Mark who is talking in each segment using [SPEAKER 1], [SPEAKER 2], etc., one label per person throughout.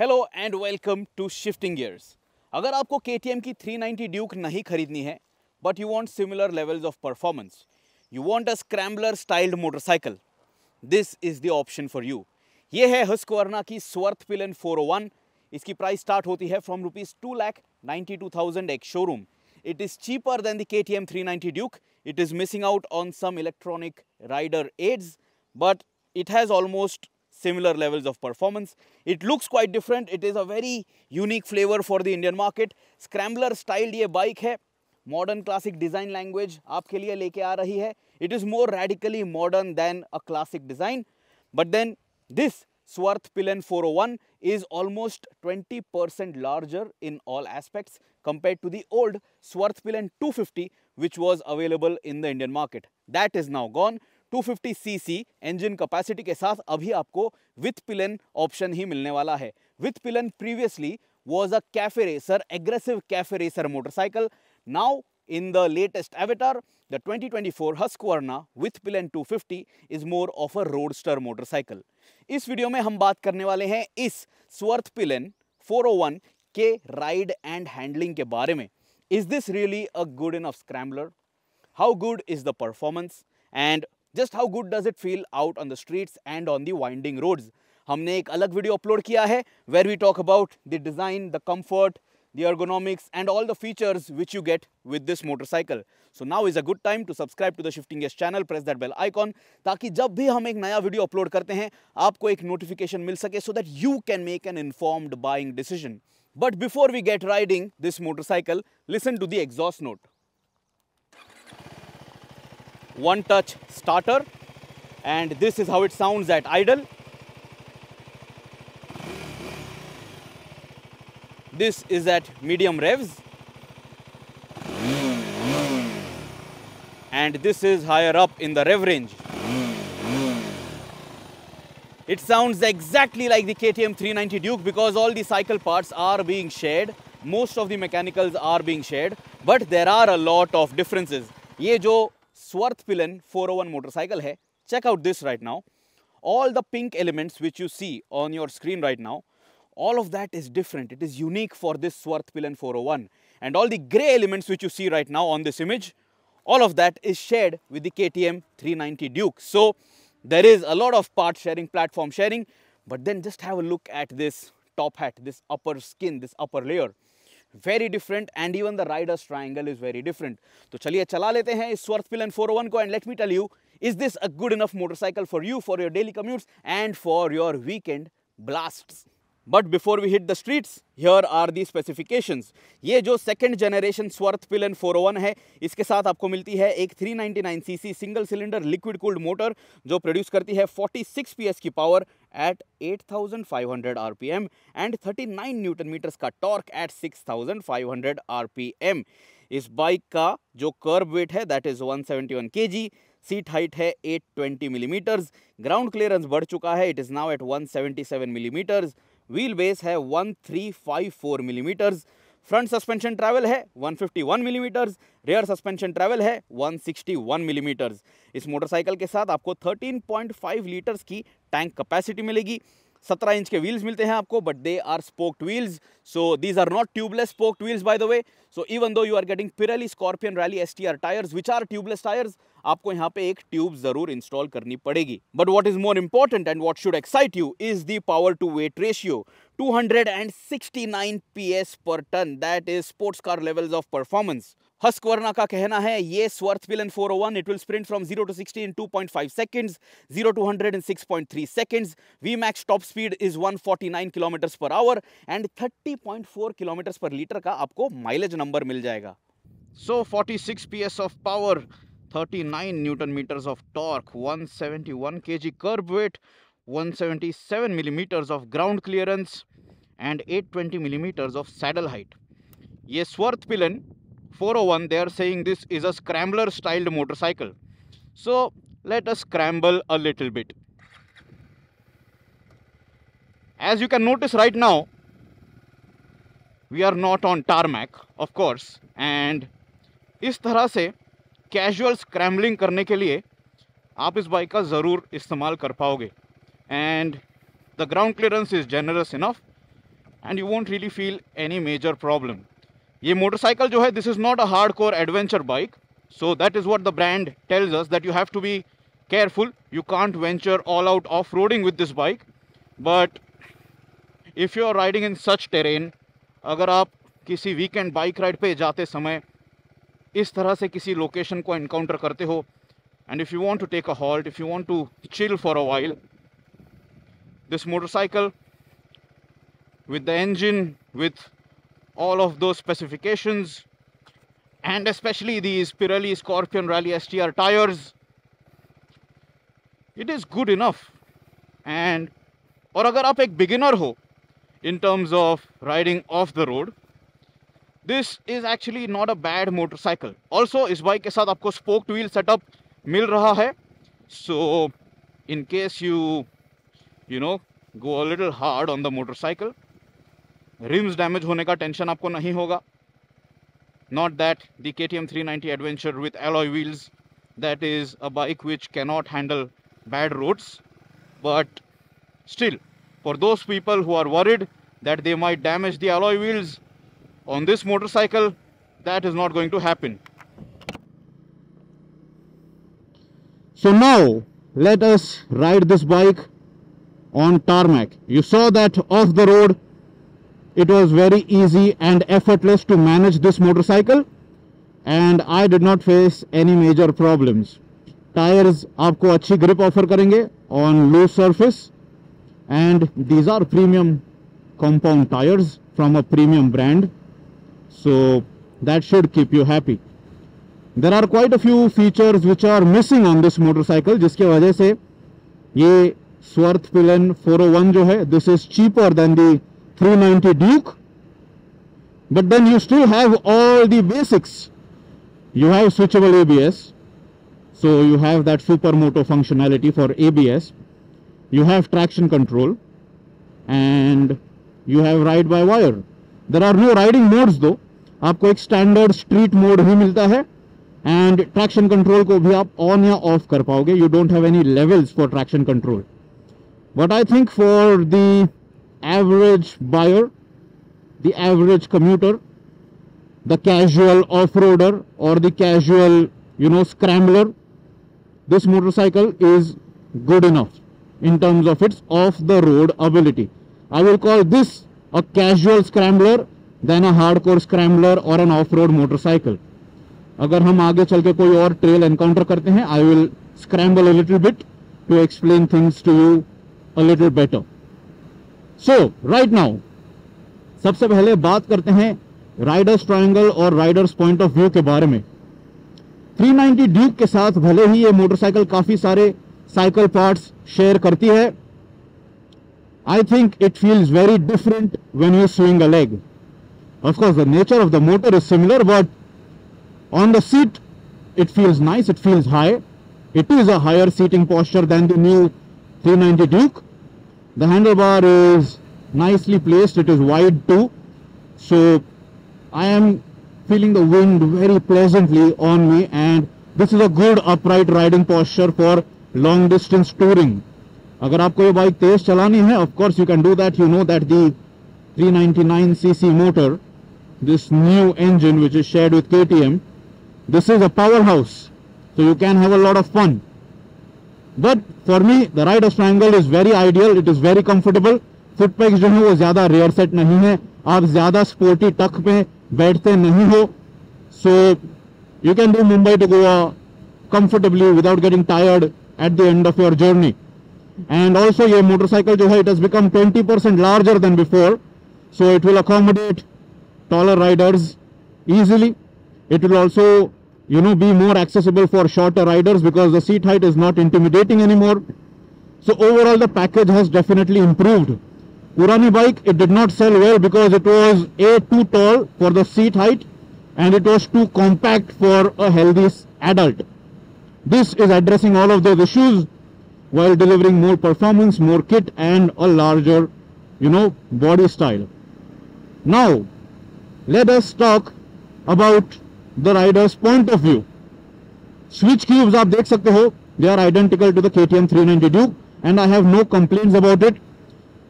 [SPEAKER 1] Hello and welcome to shifting gears अगर आपको के की 390 ड्यूक नहीं खरीदनी है but you want similar levels of performance you want a scrambler styled motorcycle this is the option for you ये है हस्कवर्ना की स्वर्थ पिलन 401 इसकी प्राइस स्टार्ट होती है from rupees two lakh ninety two thousand ex showroom it is cheaper than the K T M three ninety Duke it is missing out on some electronic rider aids but it has almost similar levels of performance. It looks quite different. It is a very unique flavor for the Indian market. Scrambler styled ये bike Modern classic design language आपके liye leke aa rahi hai. It is more radically modern than a classic design. But then this Swarth Pillen 401 is almost 20% larger in all aspects compared to the old Swarth Pillen 250 which was available in the Indian market. That is now gone. 250 cc engine capacity के साथ अभी आपको with पिलन option ही मिलने वाला है with Pilen previously was a cafe racer aggressive cafe racer motorcycle now in the latest avatar the 2024 husqvarna with pilan 250 is more of a roadster motorcycle इस video में हम बात करने वाले हैं इस स्वर्थ पिलन 401 के राइड एंड हैंडलिंग के बारे में is this really a good enough scrambler how good is the performance and just how good does it feel out on the streets and on the winding roads हमने एक अलग video upload किया है where we talk about the design the comfort the ergonomics and all the features which you get with this motorcycle. So now is a good time to subscribe to the Shifting Yes channel, press that bell icon ताकि जब भी हम एक नया video upload करते हैं आपको एक नोटिफिकेशन मिल सके so that you can make an informed buying decision. But before we get riding this motorcycle, listen to the exhaust note. one touch starter and this is how it sounds at idle. This is at medium revs and this is higher up in the rev range. It sounds exactly like the KTM 390 Duke because all the cycle parts are being shared. Most of the mechanicals are being shared, but there are a lot of differences. ये जो Swarth Pilen 401 motorcycle hai. Check out this right now. All the pink elements which you see on your screen right now, all of that is different. It is unique for this Swarth Pilen 401. And all the grey elements which you see right now on this image, all of that is shared with the KTM 390 Duke. So there is a lot of part sharing, platform sharing, but then just have a look at this top hat, this upper skin, this upper layer. Very different and even the riders triangle is very different तो चलिए चला लेते हैं इस स्वर्थ पिलन four को and let me tell you is this a good enough motorcycle for you for your daily commutes and for your weekend blast but before we hit the streets here are the specifications ये जो second generation स्वर्थ पिलन four है इसके साथ आपको मिलती है एक 399 CC single cylinder liquid cooled motor जो प्रोड्यूस करती है 46 पीएस की power at 8500 RPM and 39 newton metres का टॉर्क एट 6500 आरपीएम इस बाइक का जो कर्ब वेट है that is 171 ji seat height है 820 मिलीमीटर्स ग्राउंड क्लियरेंस बढ़ चुका है it is now at 177 millimetres mm. Wheelbase है 1354 मिलीमीटर्स फ्रंट सस्पेंशन ट्रैवल है 151 मिलीमीटर्स रियर सस्पेंशन ट्रैवल है 161 मिलीमीटर्स इस मोटरसाइकिल के साथ आपको 13.5 लीटर्स की टैंक कैपेसिटी मिलेगी 17 इंच के व्हील्स मिलते हैं आपको but they are spoked wheels so these are not tubeless spoked wheels by the way so even though you are getting Pirelli Scorpion rally S T R tyres which are tubeless tyres आपको यहाँ पे एक tube जरूर install करनी पड़ेगी but what is more important and what should excite you is the power to weight ratio 269 PS per ton. That is sports car levels of performance. Husqvarna का कहना है ये Swarth Villain 401 it will sprint from 0 to 60 in 2.5 seconds, 0 to 100 in 6.3 seconds. Vmax top speed is 149 kilometers per hour and 30.4 kilometers per liter का आपको mileage number मिल जाएगा. So 46 PS of power 39 newton meters of torque 171 kg curb weight 177 millimeters of ground clearance and 820 millimeters of saddle height a Swarth pillion 401 they are saying this is a scrambler styled motorcycle so let us scramble a little bit as you can notice right now we are not on tarmac of course and इस तरह से casual scrambling करने के लिए आप इस bike का ज़रूर इस्तेमाल कर पाओगे and the ground clearance is generous enough and you won't really feel any major problem ये मोटरसाइकिल जो है this is not a hard core adventure bike so that is what the brand tells us that you have to be careful you can't venture all out off roading with this bike but if you are riding in such terrain अगर आप किसी weekend bike ride पे जाते समय इस तरह से किसी लोकेशन को इनकाउंटर करते हो and if you want to take a halt if you want to chill for a while this motorcycle with the engine with all of those specification and specially the Pirelli Scorpion rally S T R tyres it is good enough and और अगर आप एक beginner हो in terms of riding off the road this is actually not a bad motorcycle also इस bike के साथ आपको spoked wheel setup मिल रहा है so in case you you know go a little hard on the motorcycle rims damage होने का tension आपको नहीं होगा not that the KTM 390 Adventure with alloy wheels that is a bike which cannot handle bad roads but still for those people who are worried that they might damage the alloy wheels on this motorcycle that is not going to happen so now let us ride this bike on tarmac. You saw that off the road it was very easy and effortless to manage this motorcycle and I did not face any major problems. Tires आपको अच्छी grip offer करेंगे on loose surface and these are premium compound tires from a premium brand so that should keep you happy. There are quite a few features which are missing on this motorcycle जिसके वजह से ये Swarth Pilen 401 जो है this is cheaper than the 390 Duke but then you still have all the basics. You have switchable ABS so you have that supermoto functionality for ABS. You have traction control and you have ride by wire. There are no riding modes though आपको एक standard street mode भी मिलता है and traction control को भी आप on या off कर पाओगे you don't have any levels for traction control but I think for the average buyer the average commuter the casual off roader और the casual you know scrambler this motorcycle is good enough in terms of its off the road ability I will call this a casual scrambler then a core scrambler और an off road motorcycle अगर हम आगे चल के कोई और trail encounter करते हैं I will scramble a little bit to explain things to you a little better so right now सबसे पहले बात करते हैं राइडर्स ट्रायंगल और राइडर्स पॉइंट ऑफ व्यू के बारे में 390 ड्यूक के साथ भले ही ये मोटरसाइकिल काफी सारे साइकिल पार्ट्स शेयर करती है I think it feels very different when you swing a leg Of course, the nature of the motor is similar, but on the seat, it feels nice, it feels high. It is a higher seating posture than the new 390 Duke. The handlebar is nicely placed, it is wide too. So I am feeling the wind very pleasantly on me and this is a good upright riding posture for long distance touring. अगर आपको ये bike तेज चलानी है of course you can do that you know that the 399cc motor this new engine which is shared with KTM this is a powerhouse so you can have a lot of fun but for me the rider's triangle is very ideal it is very comfortable foot PACS जो है वो ज्यादा rare set नहीं है आप ज्यादा sporty टक पे बैठते नहीं हो सो you can do Mumbai to Goa comfortably without getting tired at the end of your journey and also ये motorcycle जो है it has become 20% larger than before so it will accommodate taller riders easily. It will also you know be more accessible for shorter riders because the seat height is not intimidating anymore. So overall the package has definitely improved. Kurani bike it did not sell well because it was a too tall for the seat height and it was too compact for a healthy adult. This is addressing all of those issues while delivering more performance, more kit and a larger you know body style. Now let us talk about the rider's point of view switch cubes aap dekh sakte ho they are identical to the KTM 390 Duke and I have no complaints about it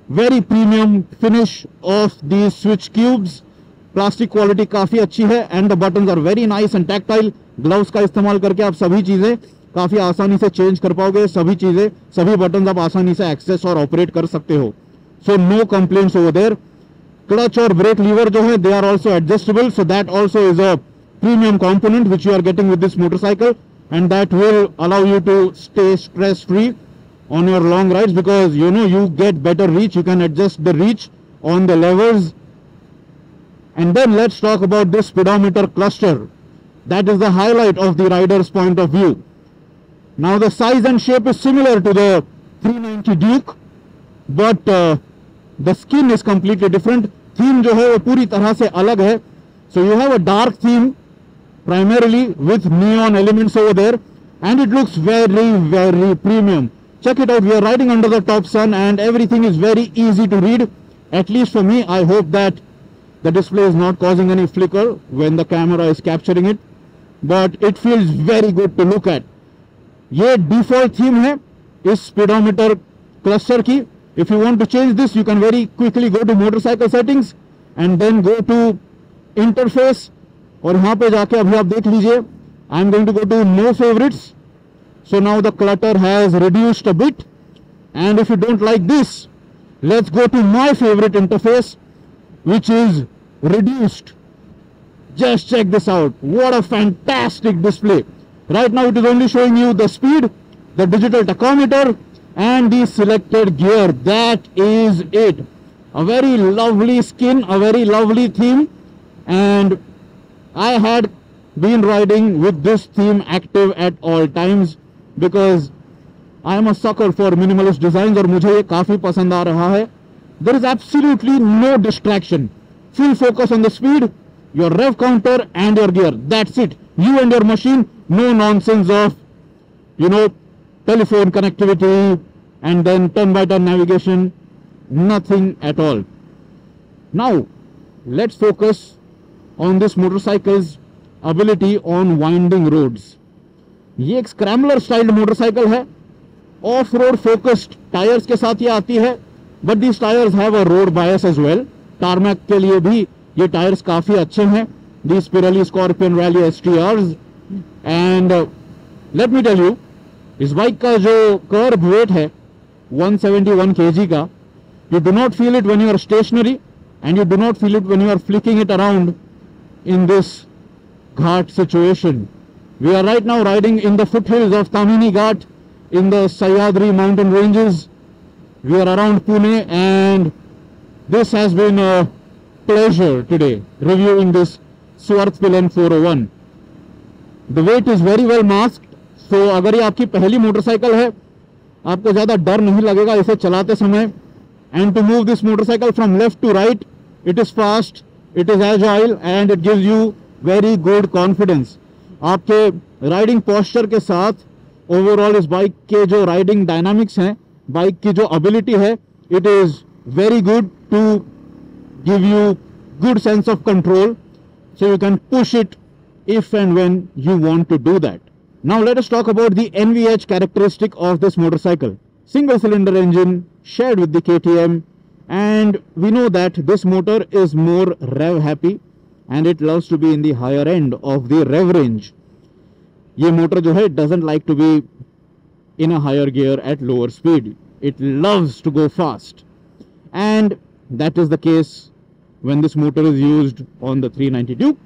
[SPEAKER 2] very premium finish of these switch cubes plastic quality काफ़ी अच्छी है and the buttons are very nice and tactile gloves का इस्तेमाल करके आप सभी चीज़ें काफ़ी आसानी से चेंज कर पाओगे सभी चीज़ें सभी बटन्स आप आसानी से एक्सेस और ऑपरेट कर सकते हो so no complaints over there clutch or brake lever jo they are also adjustable. So that also is a premium component which you are getting with this motorcycle and that will allow you to stay stress free on your long rides because you know you get better reach you can adjust the reach on the levers and then let's talk about this speedometer cluster that is the highlight of the rider's point of view now the size and shape is similar to the 390 duke but uh, the skin is completely different theme जो है वो पूरी तरह से अलग है so you have a dark theme primarily with neon element over there and it looks very very premium check it out you are riding under the top sun and everything is very easy to read at least for me I hope that the display is not causing any flicker when the camera is capturing it but it feels very good to look at ये default theme है इस speedometer cluster की if you want to change this you can very quickly go to motorcycle settings and then go to interface और यहाँ पे जाके अभी आप देख लीजिए I am going to go to no favorites so now the clutter has reduced a bit and if you don't like this let's go to my favorite interface which is reduced. Just check this out. What a fantastic display. Right now it is only showing you the speed, the digital tachometer and the selected gear. That is it. A very lovely skin, a very lovely theme and I had been riding with this theme active at all times because I am a sucker for minimalist designs और मुझे ये काफी पसंद आ रहा है there is absolutely no distraction full focus on the speed, your rev counter and your gear. That's it. You and your machine, no nonsense of, you know, telephone connectivity and then turn by turn navigation nothing at all now let's focus on this motorcycle's ability on winding roads ये एक scrambler styled motorcycle है off road focused tyres के साथ ये आती है but these tyres have a road bias as well tarmac के लिए भी ये टायर्स काफी अच्छे हैं these Pirelli Scorpion rally S T and let me tell you इस बाइक का जो कर्व वेट है 171 केजी का you do not feel it when you are stationary and you do not feel it when you are flicking it around in this ghat situation we are right now riding in the foothills of Tamhini Ghat in the Sahyadri mountain ranges we are around Pune and this has been a pleasure today reviewing this Svartpilen one the weight is very well mask तो अगर ये आपकी पहली motorcycle है आपको ज़्यादा डर नहीं लगेगा इसे चलाते समय and to move this motorcycle from left to right it is fast it is agile and it give you very good confidence आपके राइडिंग पॉस्चर के साथ ओवरऑल इस बाइक के जो राइडिंग डायनामिक्स हैं बाइक की जो अबिलिटी है it is very good to give you good sense of control so you can push it if and when you want to do that Now let us talk about the NVH characteristic of this motorcycle. Single cylinder engine shared with the KTM and we know that this motor is more rev happy and it loves to be in the higher end of the rev range. ये motor जो है doesn't like to be in a higher gear at lower speed. It loves to go fast and that is the case when this motor is used on the 390 Duke.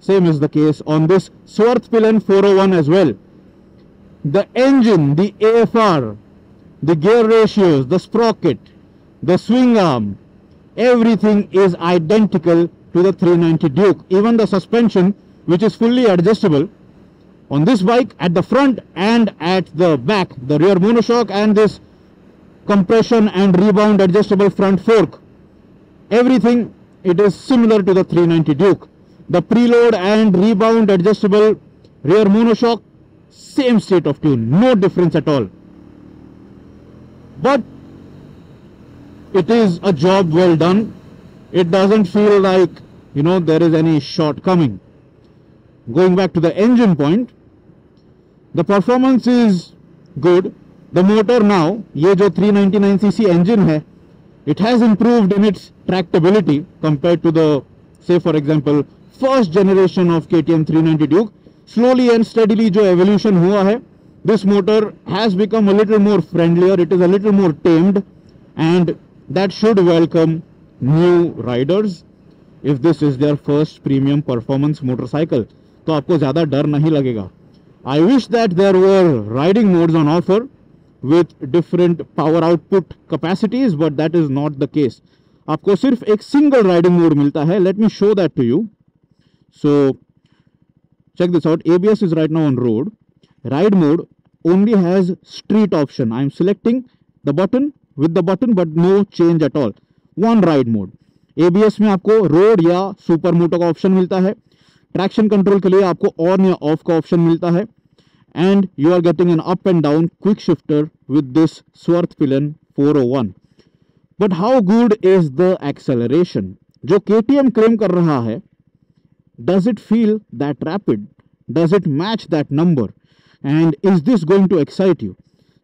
[SPEAKER 2] Same is the case on this Swarthpillen 401 as well. The engine, the AFR, the gear ratios, the sprocket, the swing arm, everything is identical to the 390 Duke. Even the suspension, which is fully adjustable on this bike at the front and at the back, the rear monoshock and this compression and rebound adjustable front fork. Everything, it is similar to the 390 Duke the preload and rebound adjustable rear monoshock same state of tune no difference at all but it is a job well done it doesn't feel like you know there is any shortcoming going back to the engine point the performance is good the motor now ye jo 399cc engine hai it has improved in its tractability compared to the say for example first generation of KTM 390 Duke slowly and steadily जो evolution हुआ है this motor has become a little more friendlier it is a little more tamed and that should welcome new riders if this is their first premium performance motorcycle तो आपको ज़्यादा डर नहीं लगेगा I wish that there were riding modes on offer with different power output capacities but that is not the case आपको सिर्फ एक single riding mode मिलता है let me show that to you So check this out. ABS is right now on road. Ride mode only has street option. I am selecting the button with the button but no change at all. One ride mode. ABS mein aapko road ya super moto ka option milta hai traction control ke liye aapko on ya off ka option milta hai and you are getting an up and down quick shifter with this swarth pillion 401 but how good is the acceleration जो KTM claim कर रहा है Does it feel that rapid? Does it match that number? And is this going to excite you?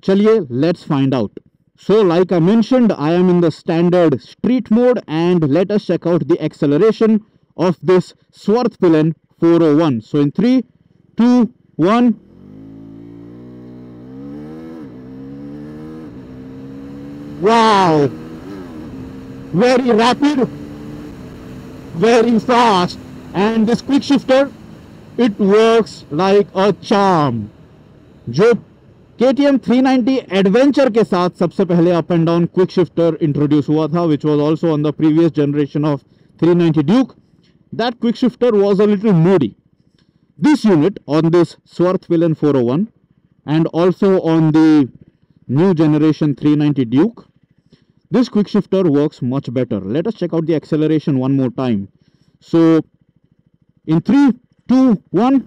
[SPEAKER 2] Chaliye, let's find out. So like I mentioned, I am in the standard street mode and let us check out the acceleration of this Swarthpillen 401. So in 3, 2, 1. Wow! Very rapid, very fast and this quick shifter it works like a charm जो KTM 390 adventure के साथ सबसे पहले up and down quick shifter introduce हुआ था which was also on the previous generation of 390 Duke that quick shifter was a little moody this unit on this Swarth Villain 401 and also on the new generation 390 Duke this quick shifter works much better let us check out the acceleration one more time so in three, two, one.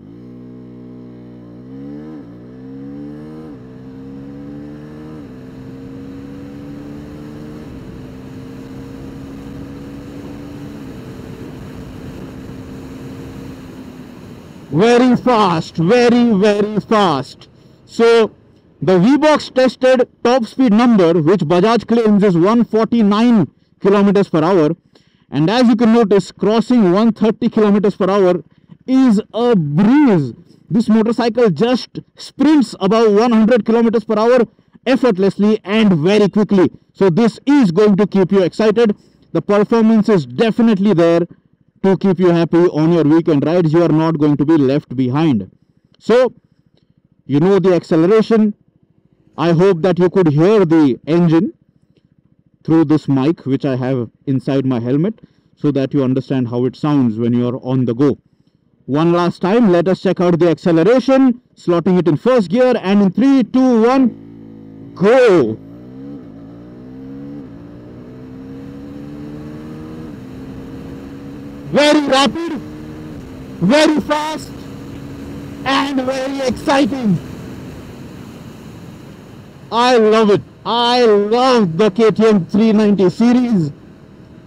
[SPEAKER 2] Very fast, very, very fast. So, the V-Box tested top speed number, which Bajaj claims is 149 kilometers per hour, and as you can notice, crossing 130 kilometers per hour is a breeze. This motorcycle just sprints about 100 kilometers per hour effortlessly and very quickly. So this is going to keep you excited. The performance is definitely there to keep you happy on your weekend rides. You are not going to be left behind. So you know the acceleration. I hope that you could hear the engine through this mic which I have inside my helmet so that you understand how it sounds when you are on the go. One last time, let us check out the acceleration, slotting it in first gear and in 3, 2, 1, go! Very rapid, very fast and very exciting. I love it. I love the KTM 390 series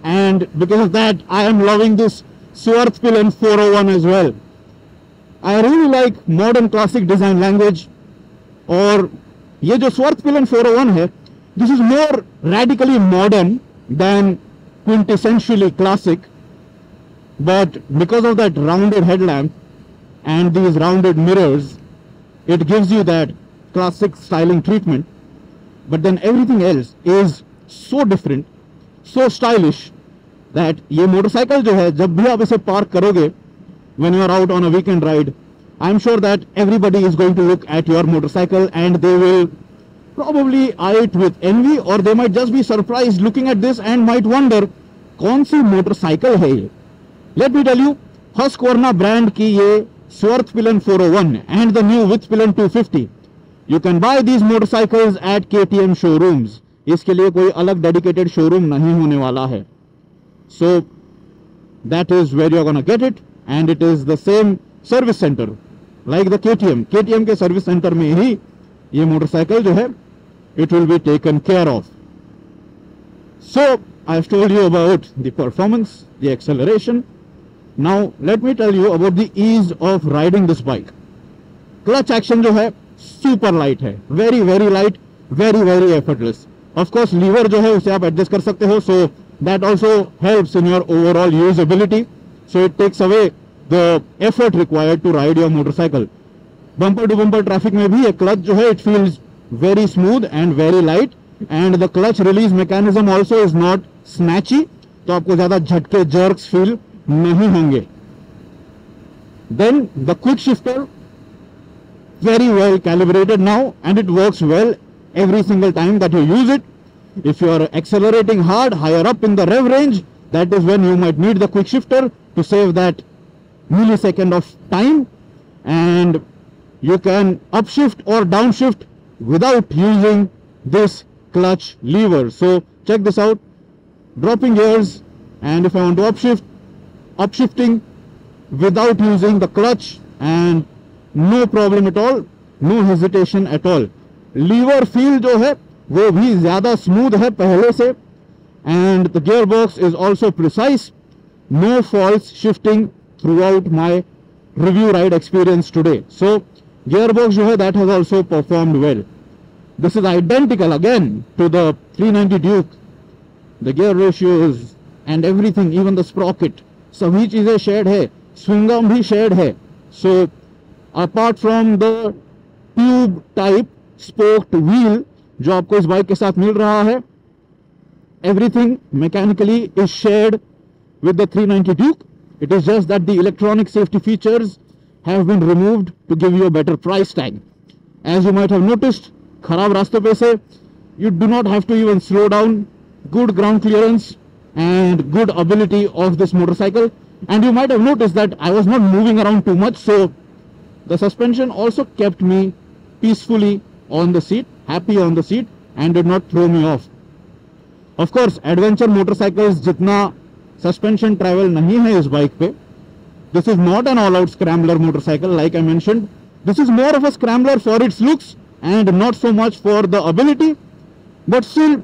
[SPEAKER 2] and because of that I am loving this Swarth Pilan 401 as well. I really like modern classic design language और ये जो Swarth Pilan 401 है this is more radically modern than quintessentially classic but because of that rounded headlamp and these rounded mirrors it gives you that classic styling treatment but then everything else is so different, so stylish that ये motorcycle जो park when you are out on a weekend ride, I am sure that everybody is going to look at your motorcycle and they will probably eye it with envy or they might just be surprised looking at this and might wonder कौन सी motorcycle है ये Let me tell you, Husqvarna brand की Swarth Swarthpillen 401 and the new Withpillen 250 you can buy these motorcycles at K T M showrooms इसके लिए कोई अलग dedicated showroom नहीं होने वाला है so that is where you can get it and it is the same service centre like the K T M K T M के service centre में ही ये मोटरसाइकिल जो है it will be taken care of so I told you about the performance the acceleration now let me tell you about the ease of riding this bike clutch action जो है super light है very very light very very effortless of course lever जो है उसे आप adjust कर सकते हो so that also help in your overall usability so it takes away the effort required to ride your motorcycle bumper to bumper traffic में भी एक क्लच जो है it feels very smooth and very light and the clutch release mechanism also is not snatchy तो आपको ज्यादा झटके jerks feel नहीं होंगे then the quick shifter very well calibrated now and it works well every single time that you use it. If you are accelerating hard higher up in the rev range, that is when you might need the quick shifter to save that millisecond of time and you can upshift or downshift without using this clutch lever. So check this out, dropping gears and if I want to upshift, upshifting without using the clutch and no problem at all no hesitation at all lever feel जो है वो भी ज़्यादा smooth है पहले से and the gearbox is also precise no false shifting throughout my review ride experience today so gearbox जो है that has also performed well this is identical again to to ninety Duke the gear gear and everything even the sprocket सभी चीजें shared है, swingarm भी shared है. So apart from the tube type spoked wheel जो आपको इस bike के साथ मिल रहा है everything mechanically is shared with the 390 Duke it is just that the electronic safety features have been removed to give you a better price tag as you might have noticed खराब रास्ते पे से you do not have to even slow down good ground clearance and good ability of this motorcycle and you might have notice that I was not moving around too much so the suspension also kept me peacefully on the seat, happy on the seat, and did not throw me off. Of course adventure motorcycles जितना suspension travel नहीं है इस bike पे this is not an all out scrambler motorcycle like I mentioned this is more of a scrambler for its looks and not so much for the ability but still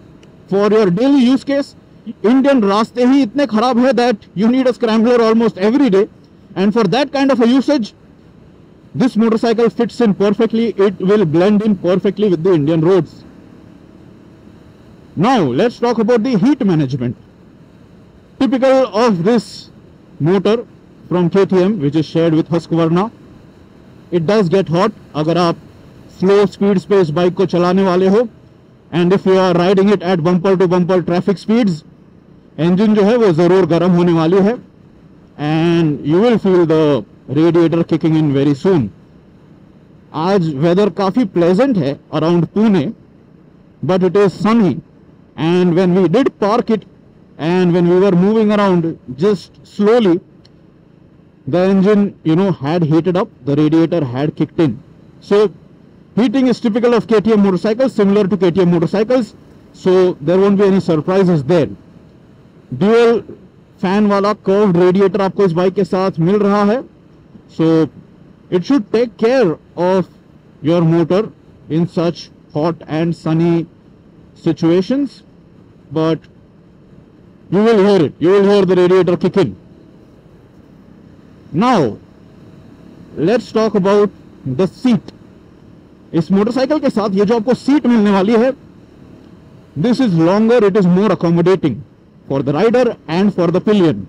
[SPEAKER 2] for your daily use case Indian रास्ते ही इतने खराब है that you need a scrambler almost every day and for that kind of a usage this motorcycle fits in perfectly it will blend in perfectly with the indian roads now let's talk about the heat management. Typical of this motor from KTM which is shared with Husqvarna. It does get hot अगर आप slow speeds पे इस bike को चलाने वाले हो and if you are riding it at bumper to bumper traffic speeds engine जो है वो ज़रूर गर्म होने वाली है and you will feel the radiator kicking in very soon आज वेदर काफी प्लेजेंट है around Pune but it is sunny and when we did park it and when we are moving around just slowly the engine you know had heated up the radiator had kicked in so heating is typical of K T M motorcycle similar to K T M motorcycles so there won't be any surprise is there dual fan वाला curve radiator आपको इस bike के साथ मिल रहा है so it should take care of your motor in such hot and Sunny situations but you will hear it. You will hear the radiator kick in. Now, let's talk about the seat. इस motorcycle के साथ ये जो आपको seat मिलने वाली है this is longer it is more accommodating for the rider and for the pillion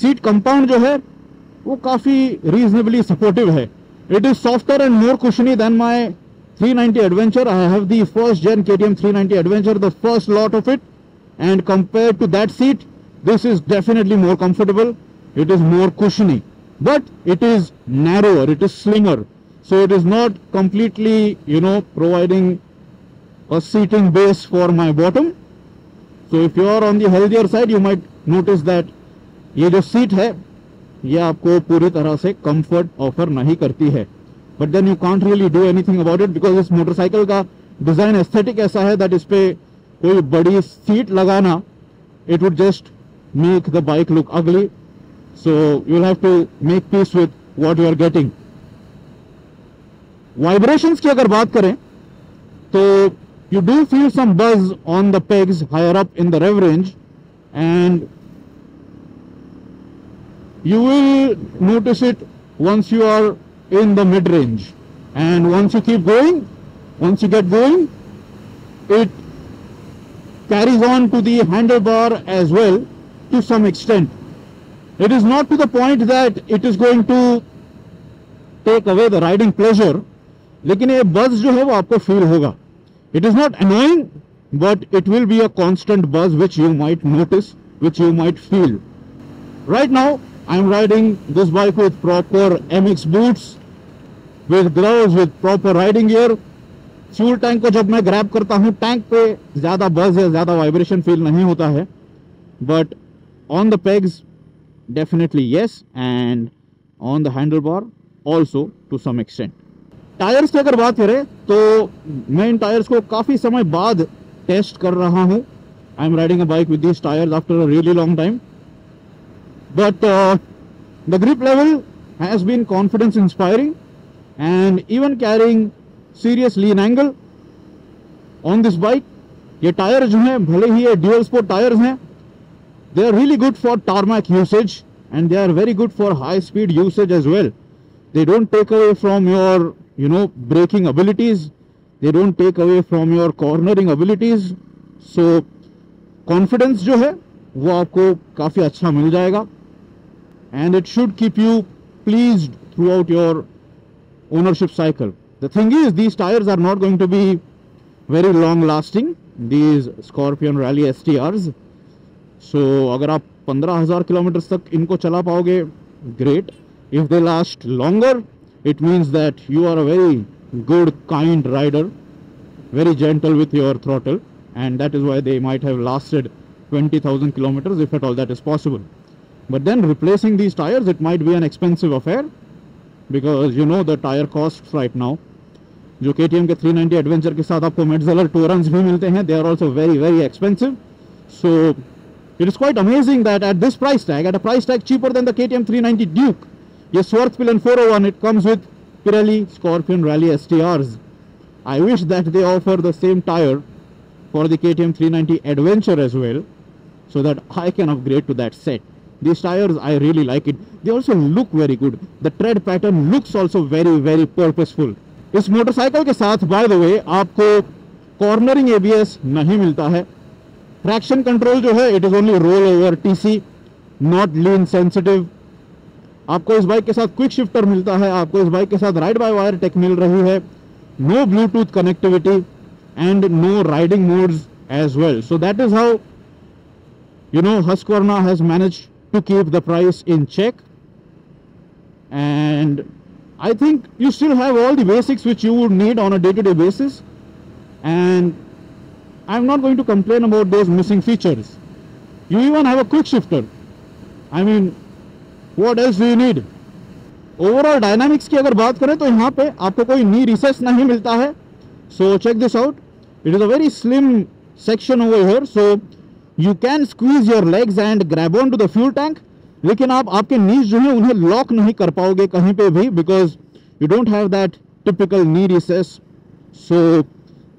[SPEAKER 2] seat compound जो है वो काफ़ी रीजनेबली सपोर्टिव है it is softer and more कुशनी than my 390 adventure I have the first gen के 390 adventure the first lot of it and compare to that seat this is definitely more comfortable it is more cushiony but it is narrower it is slimmer so it is not completely you know providing a seating base for my bottom so if you are on the healthier side you might notice that ये जो सीट है ये आपको पूरी तरह से comfort offer नहीं करती है but then you can't really do anything about it because इस मोटरसाइकिल का डिजाइन एस्थेटिक ऐसा है दैट इस पे कोई बड़ी सीट लगाना it would just make the bike look ugly so you have to make peace with what you are getting vibration की अगर बात करें तो you do feel some buzz on the pegs higher up in the rev range and you will notice it once you are in the mid range and once you keep going once you get going it carries on to the handlebar as well to some extent. It is not to the point that it is going to take away the riding pleasure, लेकिन ये buzz जो है वो आपको feel होगा. It is not annoying, but it will be a constant buzz which you might notice, which you might feel. Right now, I'm riding this bike with proper MX boots, with gloves, with proper riding gear. Fuel tank को जब मैं grab करता हूँ tank पे ज़्यादा बज या ज़्यादा वाइब्रेशन फील नहीं होता है but on the pegs definitely yes and on the handle bar also to some extent tyres की अगर बात करें तो मैं इन टायर्स को काफ़ी समय बाद टेस्ट कर रहा हूँ I am riding a bike with these tyres after a really long time but uh, the grip level has been confidence inspiring and even carrying serious lean angle on this bike ये tyre जो हैं भले ही ये dual sport tyres हैं they are really good for tarmac usage and they are very good for high speed usage as well they don't take away from your you know braking abilities they don't take away from your cornering abilities so confidence जो है वो आपको काफ़ी अच्छा मिल जाएगा and it should keep you pleased throughout your ownership cycle. The thing is, these tires are not going to be very long lasting, these Scorpion Rally STRs. So, अगर आप 15,000 kilometre तक इनको चला पाओगे great. If they last longer, it means that you are a very good, kind rider, very gentle with your throttle, and that is why they might have lasted 20,000 kilometers if at all that is possible. But then replacing these tires, it might be an expensive affair because you know the tire costs right now. जो KTM के 390 Adventure के साथ आपको Metzeler Tour Runs भी मिलते हैं, they are also very very expensive. So it is quite amazing that at this price tag, at a price tag cheaper than the KTM 390 Duke, ये Swarthmore 401 it comes with Pirelli Scorpion Rally STRs. I wish that they offer the same tire for the KTM 390 Adventure as well, so that I can upgrade to that set. these tires i really like it they also look very good the tread pattern looks also very very purposeful इस motorcycle के साथ बाय the वे आपको cornering ABS नहीं मिलता है traction control जो है it is only roll over TC not lean sensitive आपको इस बाइक के साथ क्विक शिफ्टर मिलता है आपको इस बाइक के साथ राइड बाय वायर टेक मिल रही है no Bluetooth connectivity and no riding modes as well so that is how you know Husqvarna has managed to keep the price in check and I think you still have all the basics which you would need on a day-to-day -day basis and I'm not going to complain about those missing features you even have a quick shifter I mean what else do you need Overall dynamics ki agar baat kare to yahan pe aapko koi knee recess nahi milta hai. So check this out. It is a very slim section over here. So you can squeeze your legs and grab on to the fuel tank लेकिन आप आपके नीज जो है उन्हें lock नहीं कर पाओगे कहीं पे भी because you don't have that typical knee recess so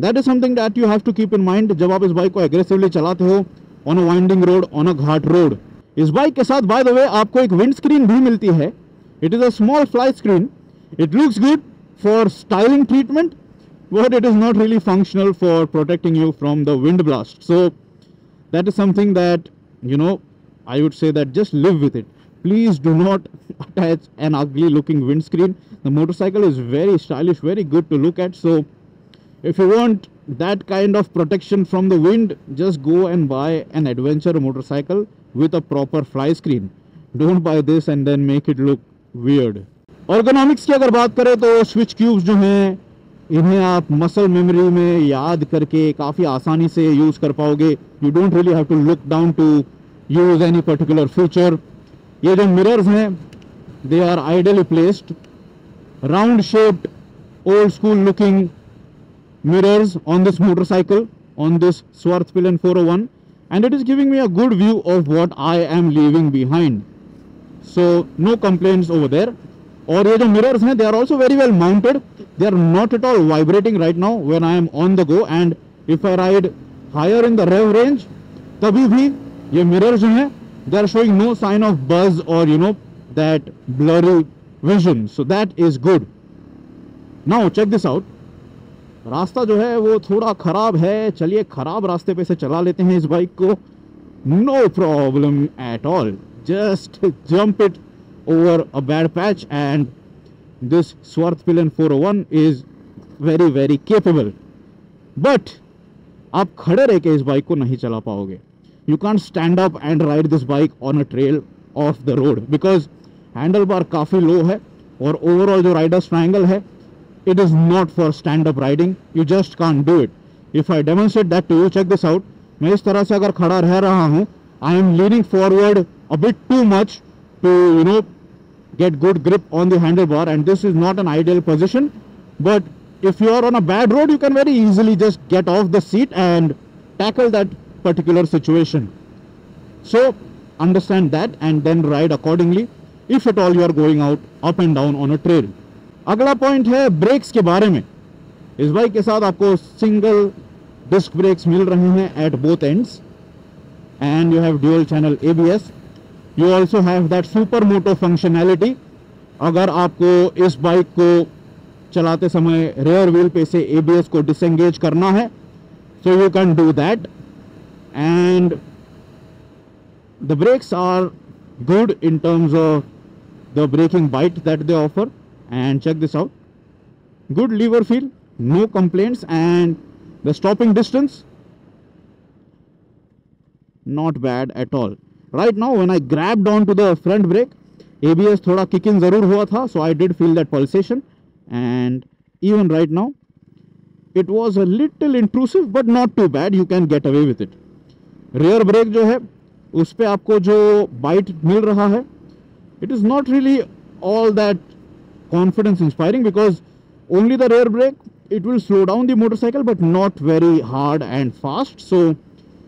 [SPEAKER 2] that is something that you have to keep in mind जब आप इस बाइक को एग्रेसिवली चलाते हो on a winding road on a ghat road इस बाइक के साथ बाय द वे आपको एक विंड स्क्रीन भी मिलती है it is a small fly screen it looks good for styling treatment but it is not really functional for protecting you from the wind blast so that is something that you know i would say that just live with it please do not attach an ugly looking windscreen the motorcycle is very stylish very good to look at so if you want that kind of protection from the wind just go and buy an adventure motorcycle with a proper fly screen don't buy this and then make it look weird ergonomics की अगर बात करें तो switch cubes जो हैं इन्हें आप muscle memory में याद करके काफ़ी आसानी से यूज़ कर पाओगे you don't really have to look down to use any particular feature ये जो मिरर्स हैं they are ideally placed round shaped old school looking mirrors on this motorcycle on this Svartpilen four one and it is giving me a good view of what I am leaving behind so no complaints over there और ये जो mirrors हैं they are also very well mounted they are not at all vibrating right now when I am on the go and if I ride higher in the rev range तभी भी ये mirrors जो हैं they are showing no sign of buzz और you know that blurry vision so that is good now check this out रास्ता जो है वो थोड़ा खराब है चलिए खराब रास्ते पे से चला लेते हैं इस बाइक को no problem at all just jump it over a bad patch and this Swarth Pillion 401 is very very capable but आप खड़े रह के इस बाइक को नहीं चला पाओगे you can stand up and ride this bike on a trail off the road because handle bar काफ़ी लो है और ओवरऑल जो राइडर्स ट्राइंगल है it is not for stand up riding you just can't do it if i demonstrate that to you check this out मैं इस तरह से अगर खड़ा रह रहा हूँ I am leaning forward a bit too much to you know get good grip on the handlebar and this is not an ideal position but if you are on a bad road you can very easily just get off the seat and tackle that particular situation so understand that and then ride accordingly if at all you are going out up and down on a trail अगला point है breaks के बारे में इस bike के साथ आपको single disc brakes मिल रहे हैं at both ends and you have dual channel ABS. You also have that super moto functionality. अगर आपको इस बाइक को चलाते समय रेयर व्हील पे से ABS को डिसंगेज करना है so you can do that and the brakes are good in terms of the braking bite that they offer and check this out good lever feel no complaints and the stopping distance not bad at all right now when i grabbed onto the front brake abs thoda kick in zarur hua tha so i did feel that pulsation and even right now it was a little intrusive but not too bad you can get away with it rear brake जो है उस पे आपको जो bite मिल रहा है it is not really all that confidence inspiring because only the rear brake it will slow down the motorcycle but not very hard and fast so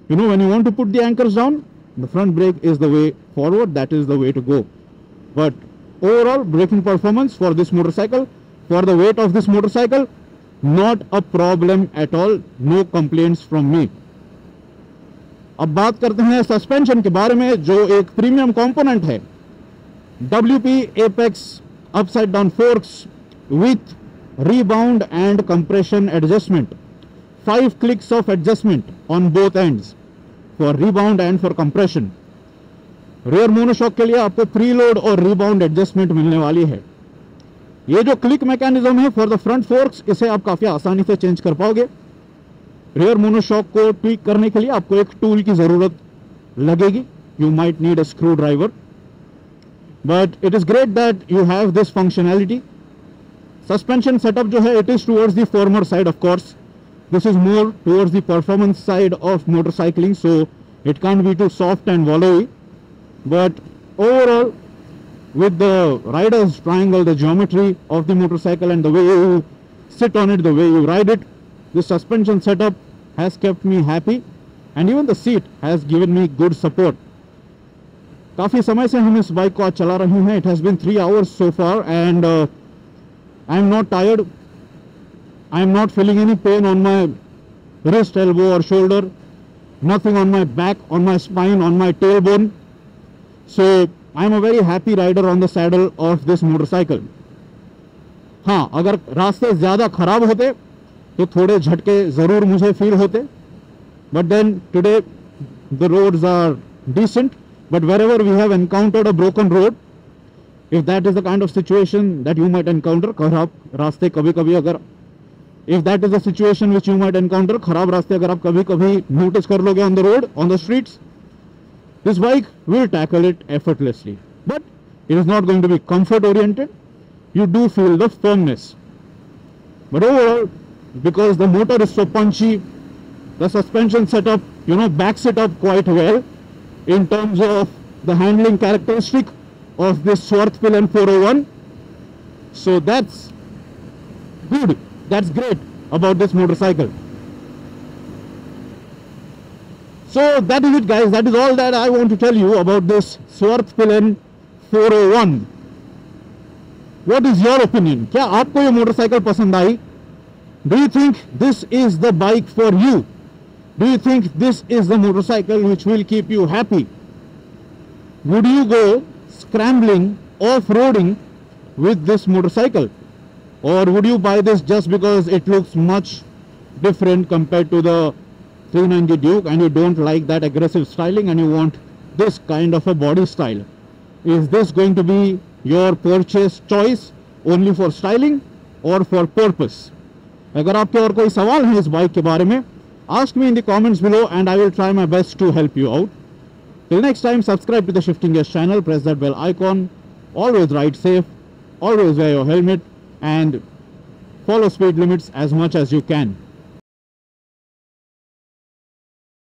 [SPEAKER 2] you know when you want to put the anchors down the front brake is the way forward that is the way to go but overall braking performance for this motorcycle for the weight of this motorcycle not a problem at all no complaints from me अब बात करते हैं suspension के बारे में जो एक premium component है WP Apex upside down forks with rebound and compression adjustment. Five clicks of adjustment on both ends for rebound and for compression rear monoshock के लिए आपको प्रीलोड और रीबाउंड एडजस्टमेंट मिलने वाली है ये जो क्लिक मैकेनिज्म है फॉर द फ्रंट फोर्क्स इसे आप काफी आसानी से चेंज कर पाओगे रेयर मोनोशॉक को ट्विक करने के लिए आपको एक टूल की जरूरत लगेगी you might need a screwdriver but it is great that you have this functionality suspension setup जो है it is towards the firmer side of course this is more towards the performance side of motorcycling so it can't be too soft and wallowy but overall with the rider's triangle the geometry of the motorcycle and the way you sit on it the way you ride it the suspension setup has kept me happy and even the seat has given me good support काफ़ी समय से हम इस bike को आज चला रहे हैं it has been three hours so far and I am not tired I am not feeling any pain on my wrist, elbow or shoulder, nothing on my back, on my spine, on my tailbone. So I am a very happy rider on the saddle of this motorcycle. हाँ अगर रास्ते ज़्यादा ख़राब होते तो थोड़े झटके ज़रूर मुझे फील होते but then today the roads are decent but wherever we have encountered a broken road if that is the kind of situation that you might encounter agar aap raste kabhi kabhi agar If that is is situation which you might encounter, encounter खराब रास्ते अगर आप कभी कभी notice कर लोगे on the road on this bike will tackle it effortlessly but it is not going to be comfort oriented you do feel the firmness but overall because the motor is so punchy the suspension setup you know backs it up quite well in terms of the handling characteristic of this Swarthpil and 401 so that's good that's great about this motorcycle. So that is it guys, that is all that I want to tell you about this Swarth Pillen 401. what is your opinion क्या आपको ये motorcycle do you think this is the bike for you do you think this is the motorcycle which will keep you happy would you go scrambling off-roading with this motorcycle or would you buy this just because it looks much different compared to the 390 Duke and you don't like that aggressive styling and you want this kind of a body style is this going to be your purchase choice only for styling or for purpose अगर आपके और कोई सवाल हैं इस bike के बारे में ask me in the comments below and I will try my best to help you out till next time subscribe to the shifting gears channel press that bell icon always ride safe always wear your helmet and follow speed limits as much as you can.